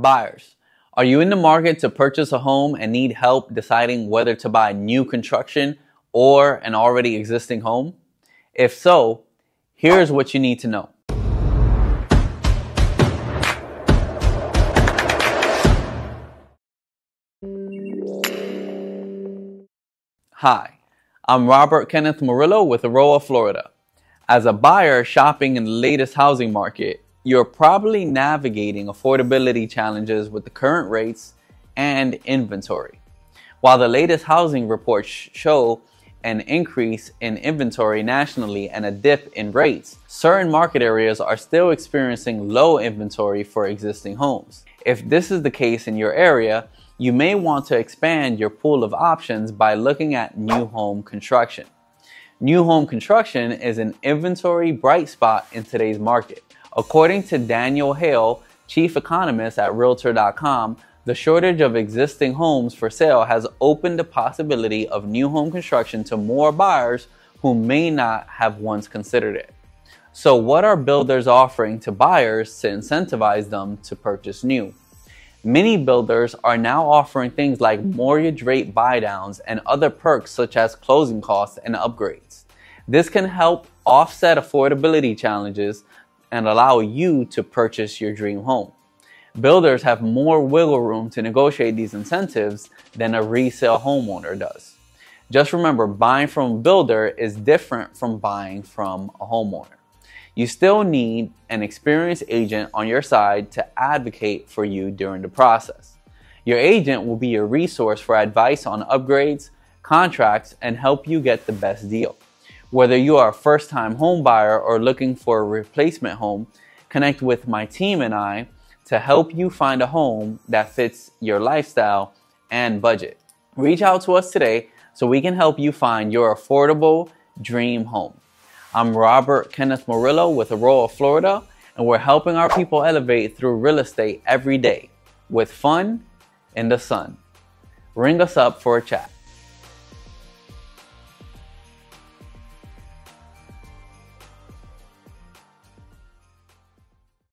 Buyers, are you in the market to purchase a home and need help deciding whether to buy new construction or an already existing home? If so, here's what you need to know. Hi, I'm Robert Kenneth Morillo with Aroa, Florida. As a buyer shopping in the latest housing market, you're probably navigating affordability challenges with the current rates and inventory. While the latest housing reports show an increase in inventory nationally and a dip in rates, certain market areas are still experiencing low inventory for existing homes. If this is the case in your area, you may want to expand your pool of options by looking at new home construction. New home construction is an inventory bright spot in today's market. According to Danielle Hale, chief economist at Realtor.com, the shortage of existing homes for sale has opened the possibility of new home construction to more buyers who may not have once considered it. So, what are builders offering to buyers to incentivize them to purchase new? Many builders are now offering things like mortgage rate buydowns and other perks such as closing costs and upgrades. This can help offset affordability challenges and allow you to purchase your dream home. Builders have more wiggle room to negotiate these incentives than a resale homeowner does. Just remember, buying from a builder is different from buying from a homeowner. You still need an experienced agent on your side to advocate for you during the process. Your agent will be your resource for advice on upgrades, contracts, and help you get the best deal. Whether you are a first time home buyer or looking for a replacement home, connect with my team and I to help you find a home that fits your lifestyle and budget. Reach out to us today so we can help you find your affordable dream home. I'm Robert Kenneth Morillo with Aroa, Florida, and we're helping our people elevate through real estate every day with fun in the sun. Ring us up for a chat.